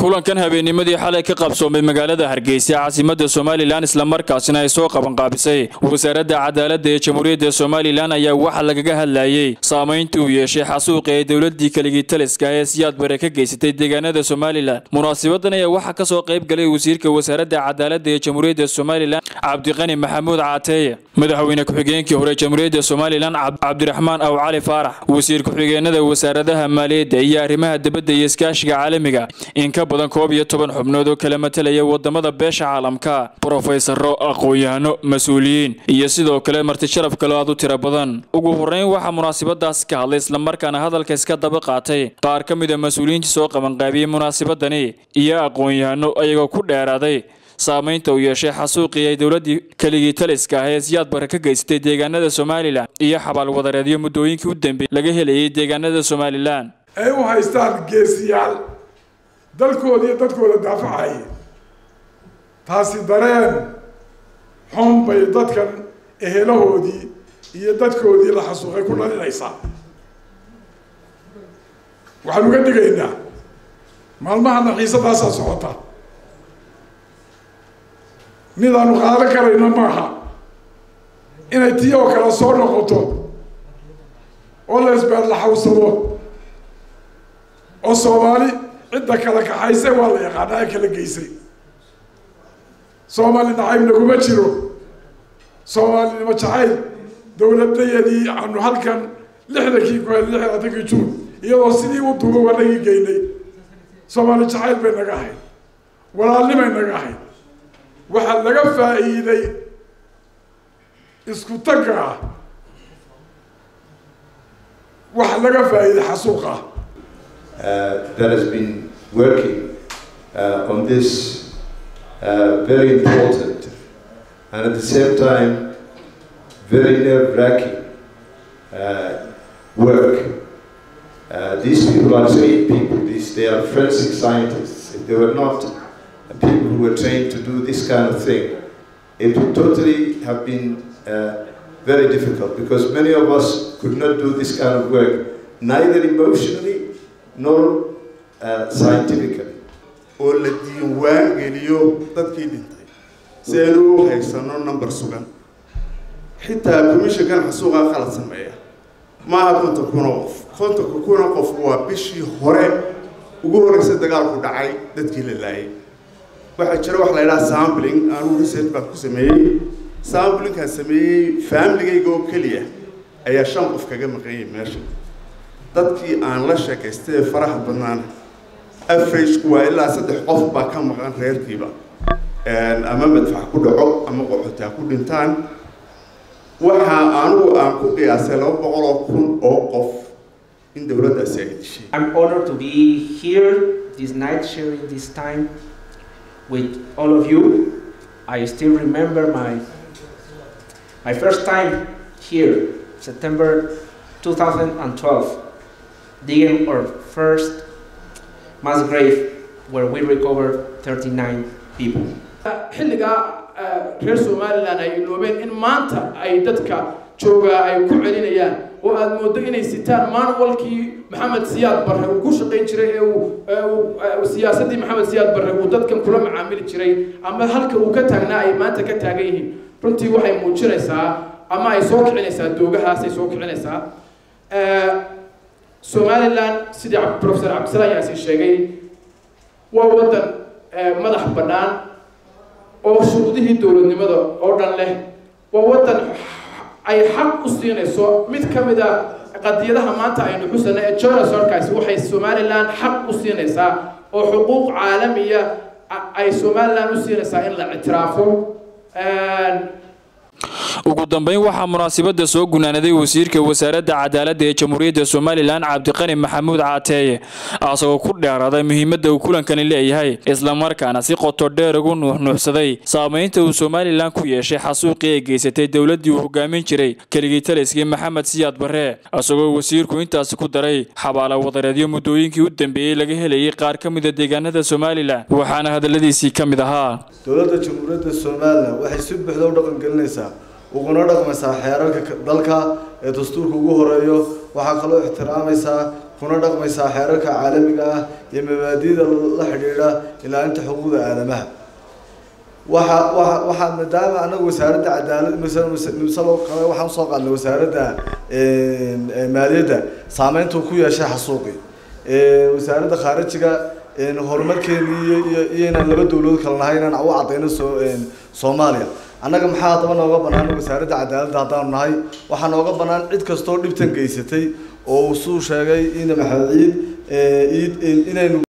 kulankan habeennimadii xalay ka qabsoomay magaalada hargeysa caasimada somalilan islamarkaasina ay soo qabanqaabisay. Wasaaradda cadaaladda ee jamhuuriyadda somalilan ayaa waxaa lagaga hadlayey saamayntii uu yeeshay xasuuqi ay dowladii keligii taliska ee siyaad bare ka geysatay deegaanada somalilan. Munaasibadan ayaa waxaa ka soo qayb galay wasiirka wasaaradda cadaaladda ee jamhuuriyadda somalilan cabdiqani maxamuud caateeye madaxweyne ku-xigeenkii hore jamhuuriyadda somalilan cabdiraxmaan aw cali faarax. Wasiir ku-xigeenada wasaaradaha maaliyadda iyo arrimaha dibadda iyo iskaashiga caalamiga ka badan koob iyo toban xubnood oo kala matalaya waddamada beesha caalamka brofesaro aqoon-yahano mas'uuliyiin iyo sidoo kale marti sharaf kale aad u tiro badan. Ugu horeyn waxaa munaasabadaas ka hadlay islamarkaana hadalka iska daba qaatay. Qaar ka mid a mas'uuliyiintii soo qabanqaabiyey munaasabadani iyo aqoon-yahano ayagoo ku dheeraaday saamaynta uu yeeshay xasuuqii ay dowladii keligii taliska ah ee siyaad bare ka geysatay deegaanada somalilan iyo xabaal wadareedyo muddooyinkii u dambeeyey laga helayay deegaanada somalilan ay u haystaan geesiyaal dalkooda dadkooda daafacaya taasi dareen xun bay dadkan ehelahoodii iyo dadkoodii la xasuuqay ku dhalinaysaa waxaan uga digaynaa maalmahana xiisadaasaa socota. Midaanu qaadan karayno maaha inay tii oo kale soo noqoto oo la isbeerlaxawsado oo soomaali cidda kala kaxayse waa la yaqaanaa ee kala geysay. Soomaali nacaybna kuma jiro. Soomaalinimo jacayl dowladayadii aanu halkan lixdankii ku hel juun iyadoo sidii u duuba wanagii geynay. Soomaali jacayl bay naga ahayd. Walaalnimay naga ahayd. Waxaa laga faa'iiday isku tagga ah waxa laga faa'iiday xasuuqa ah that has been working uh, on this uh, very important and at the same time very nerve-wracking uh, work. Uh, these people are trained people. These, they are forensic scientists. If they were not people who were trained to do this kind of thing, it would totally have been uh, very difficult because many of us could not do this kind of work, neither emotionally nor uh, scientifically. oo la diiwaan geliyo dadkii dhintay. Si aynu u haysano number sugan. Xitaa commissionkan xasuuqa qalad sameeya. Maaha konton kun oo qof. Kontonka kun oo qof waa bishii hore ugu horeysa dagaalku dhacay dadkii la laayay. Waxaa jira wax la yidhaha sampling. Anugu research baan ku sameeyey. Samplingkaan sameeyey familigayga oo keliya ayaa shan qof kaga maqanyay meesha dadkii aan la sheekaystay ee faraha averagku waa ilaa saddex ka maqan reerkiiba. Ama madfax ku dhaco ama ku dhintaan. Anugu aan ku qiyaasay laba kun oo qof in dowladdaasi ay dishay I'm honored to be here this night sharing this time with all of you. I still remember my my first time here, September 2012, digging our first mass grave where we recovered 39 people. xilligaa reer somalilan ay iloobeen in maanta ay dadka joogaa ay ku celinayaan. Oo aada moodo inay sitaan manualkii maxamed siyaad barre uu ku shaqayn jiray ee uu siyaasaddii maxamed siyaad barre uu dadkan kula macaamili jiray. Ama halka uu ka taagnaa ay maanta ka taagan yihiin. Runtii waxay muujinaysaa ama ay soo kicinaysaa doogahaasay soo kicinaysaa somalilan sidii professor cabdisalaan yaasi sheegay waa waddan madax bannaan oo shuruudihii dowladnimada oo dhan leh. Waa waddan ay xaq u siinayso. Mid ka mid a qadiyadaha maanta aynu xusana ee jonas orkaasi waxay somalilan xaq u siinaysaa oo xuquuq caalamiya ay somalilan u siinaysaa in la ictiraafo ugu dambeyn waxaa munaasabada soo gunaanaday wasiirka wasaaradda cadaaladda ee jamhuuriyadda somalilan cabdiqani maxamuud caateeye asagoo ku dheeraaday muhiimadda uu kulankani leeyahay islamarkaana si qoto dheer ugu nuuxnuuxsaday saamaynta uu somalilan ku yeeshay xasuuqii ay geysatay dowladdii uu hogaamin jiray keligii taliskii maxamed siyaad barre isagoo wasiirku intaasi ku daray xabaala wadareedyo muddooyinkii u dambeeyey laga helayay qaar ka mida deegaanada somalilan waxaana hadalladiisii ka mid ahaa uguna dhaqmaysaa xeerarka dalka ee dastuurka ugu horeeyo waxaa kaloo ixtiraamaysaa kuna dhaqmaysaa xeerarka caalamiga ah iyo mabaadi'da la xidhiidha ilaalinta xuquuqda aadamaha. Waxa waxa waxaa maadaama anagu wasaaradda cadaalad waxaan u soo qaadnay wasaaradda maaliyadda saameyntuu ku yeeshay xasuuqi. Wasaaradda khaarijiga horumarkeeni iyo iyo inaan laba dawladood kale nahay inaan u cadayno soo soomaaliya annaga maxaa haddaba nooga banaan wasaaradda cadaaladda haddaanu nahay waxaa nooga banaan cid kastoo dhibtan geysatay oo suu sheegay ina maxamed ciid ciid inaynu